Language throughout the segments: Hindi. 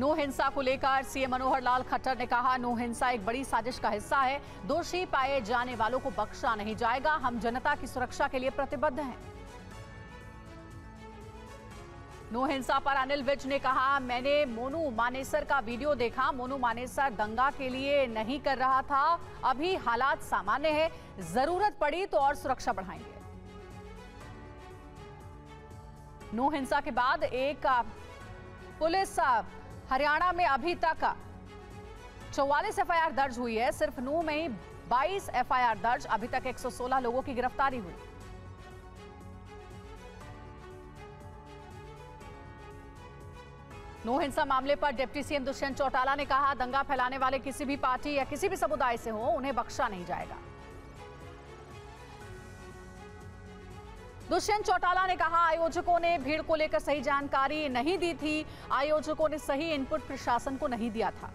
नो हिंसा को लेकर सीएम मनोहर लाल खट्टर ने कहा, नो हिंसा एक बड़ी साजिश का हिस्सा है। दोषी पाए जाने वालों को बख्शा नहीं जाएगा। हम जनता की सुरक्षा के लिए प्रतिबद्ध हैं। नो हिंसा पर अनिल विज ने कहा, मैंने मोनू मानेसर का वीडियो देखा। मोनू मानेसर दंगा के लिए नहीं कर रहा था। अभी हालात सामान्य है। ज़रूरत पड़ी तो और सुरक्षा बढ़ाएँगे। नो हिंसा के बाद एक, पुलिस हरियाणा में अभी तक चौवालीस एफआईआर दर्ज हुई है। सिर्फ़ नू में ही 22 एफआईआर दर्ज। अभी तक 116 लोगों की गिरफ्तारी हुई। नो हिंसा मामले पर डिप्टी सीएम दुष्यंत चौटाला ने कहा, दंगा फैलाने वाले किसी भी पार्टी या किसी भी समुदाय से हो, उन्हें बख्शा नहीं जाएगा। दुष्यंत चौटाला ने कहा, आयोजकों ने भीड़ को लेकर सही जानकारी नहीं दी थी। आयोजकों ने सही इनपुट प्रशासन को नहीं दिया था।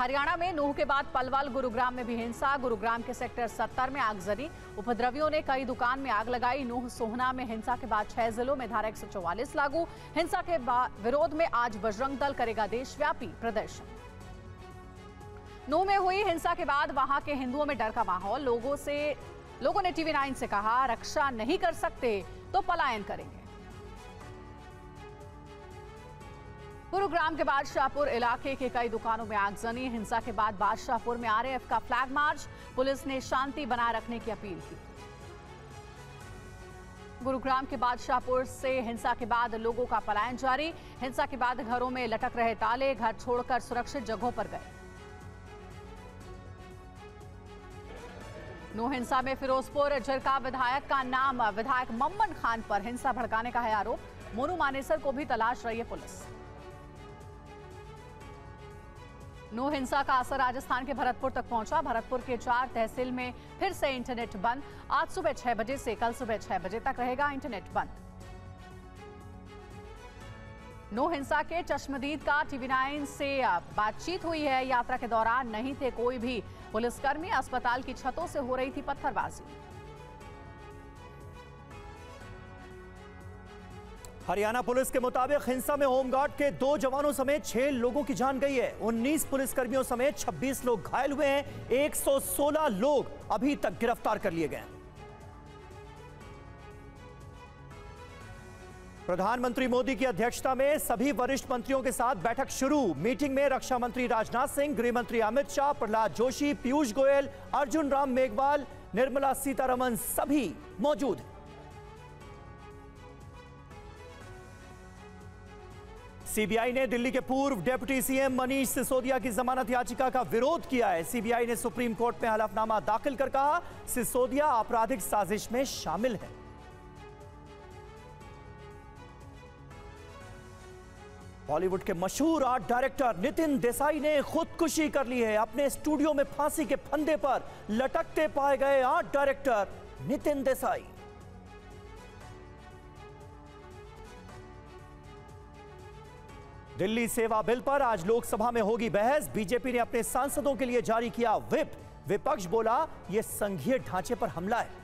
हरियाणा में नूह के बाद पलवल, गुरुग्राम में भी हिंसा। गुरुग्राम के सेक्टर 70 में आगजनी उपद्रवियों ने कई दुकान में आग लगाई। नूह सोहना में हिंसा के बाद छह जिलों में धारा 144 लागू। हिंसा के विरोध में आज बजरंग दल करेगा देशव्यापी प्रदर्शन। नूह में हुई हिंसा के बाद वहाँ के हिंदुओं में डर का माहौल। लोगों से लोगों ने टीवी नाइन से कहा, रक्षा नहीं कर सकते तो पलायन करेंगे। गुरुग्राम के बादशाहपुर इलाके के कई दुकानों में आगजनी हिंसा के बाद बादशाहपुर में आरएएफ का फ्लैग मार्च। पुलिस ने शांति बनाए रखने की अपील की। गुरुग्राम के बादशाहपुर से हिंसा के बाद लोगों का पलायन जारी। हिंसा के बाद घरों में लटक रहे ताले घर छोड़कर सुरक्षित जगहों पर गए। नो हिंसा में फिरोजपुर, झरका विधायक का नाम, विधायक मम्मन खान पर हिंसा भड़काने का है आरोप। मोनू मानेसर को भी तलाश रही है पुलिस। नो हिंसा का असर राजस्थान के भरतपुर तक पहुँचा। भरतपुर के चार तहसील में फिर से इंटरनेट बंद। आज सुबह छह बजे से कल सुबह छह बजे तक रहेगा इंटरनेट बंद। नो हिंसा के चश्मदीद का टीवी नाइन से बातचीत हुई है। यात्रा के दौरान नहीं थे कोई भी पुलिसकर्मी अस्पताल की छतों से हो रही थी पत्थरबाजी। हरियाणा पुलिस के मुताबिक हिंसा में होमगार्ड के दो जवानों समेत छह लोगों की जान गई है। 19 पुलिसकर्मियों समेत 26 लोग घायल हुए हैं। 116 लोग अभी तक गिरफ़्तार कर लिए गए हैं। प्रधानमंत्री मोदी की अध्यक्षता में सभी वरिष्ठ मंत्रियों के साथ बैठक शुरू। मीटिंग में रक्षा मंत्री राजनाथ सिंह, गृह मंत्री अमित शाह, प्रहलाद जोशी, पीयूष गोयल, अर्जुन राम मेघवाल, निर्मला सीतारमन सभी मौजूद हैं। सीबीआई ने दिल्ली के पूर्व डेप्यूटी सीएम मनीष सिसोदिया की जमानत याचिका का विरोध किया है। सीबीआई ने सुप्रीम कोर्ट में हलफनामा दाखिल कर कहा, सिसोदिया आपराधिक साजिश में शामिल है। बॉलीवुड के मशहूर आर्ट डायरेक्टर नितिन देसाई ने खुदकुशी कर ली है। अपने स्टूडियो में फांसी के फंदे पर लटकते पाए गए आर्ट डायरेक्टर नितिन देसाई। दिल्ली सेवा बिल पर आज लोकसभा में होगी बहस। बीजेपी ने अपने सांसदों के लिए जारी किया विप विपक्ष बोला यह संघीय ढांचे पर हमला है।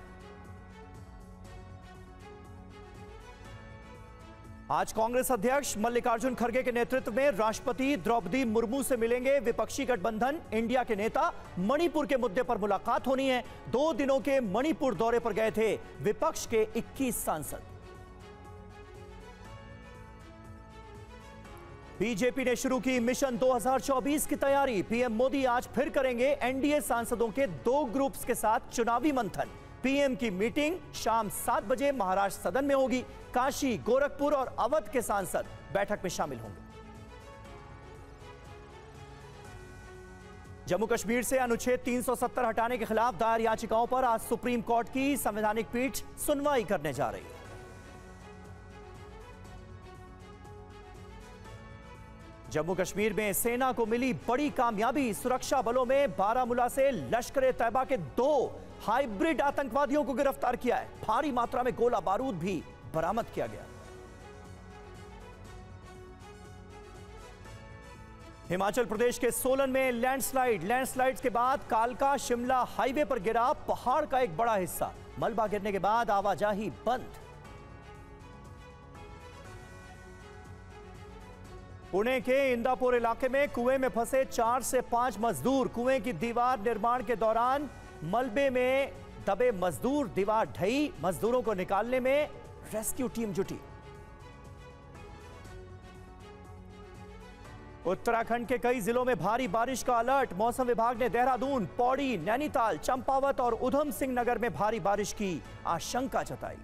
आज कांग्रेस अध्यक्ष मल्लिकार्जुन खड़गे के नेतृत्व में राष्ट्रपति द्रौपदी मुर्मू से मिलेंगे विपक्षी गठबंधन, इंडिया के नेता। मणिपुर के मुद्दे पर मुलाकात होनी है। दो दिनों के मणिपुर दौरे पर गए थे विपक्ष के 21 सांसद। बीजेपी ने शुरू की मिशन 2024 की तैयारी। पीएम मोदी आज फिर करेंगे एनडीए सांसदों के दो ग्रुप्स के साथ चुनावी मंथन। पीएम की मीटिंग शाम सात बजे महाराष्ट्र सदन में होगी। काशी, गोरखपुर और अवध के सांसद बैठक में शामिल होंगे। जम्मू कश्मीर से अनुच्छेद 370 हटाने के खिलाफ दायर याचिकाओं पर आज सुप्रीम कोर्ट की संवैधानिक पीठ सुनवाई करने जा रही है। जम्मू कश्मीर में सेना को मिली बड़ी कामयाबी। सुरक्षा बलों में बारामूला से लश्कर तैयबा के दो हाइब्रिड आतंकवादियों को गिरफ़्तार किया है। भारी मात्रा में गोला बारूद भी बरामद किया गया। हिमाचल प्रदेश के सोलन में लैंडस्लाइड। लैंडस्लाइड्स के बाद कालका शिमला हाईवे पर गिरा पहाड़ का एक बड़ा हिस्सा। मलबा गिरने के बाद आवाजाही बंद। पुणे के इंदापुर इलाके में कुएँ में फंसे चार से पाँच मजदूर। कुएँ की दीवार निर्माण के दौरान मलबे में दबे मजदूर, दीवार ढही, मजदूरों को निकालने में रेस्क्यू टीम जुटी। उत्तराखंड के कई जिलों में भारी बारिश का अलर्ट। मौसम विभाग ने देहरादून, पौड़ी, नैनीताल, चंपावत और उधम सिंह नगर में भारी बारिश की आशंका जताई।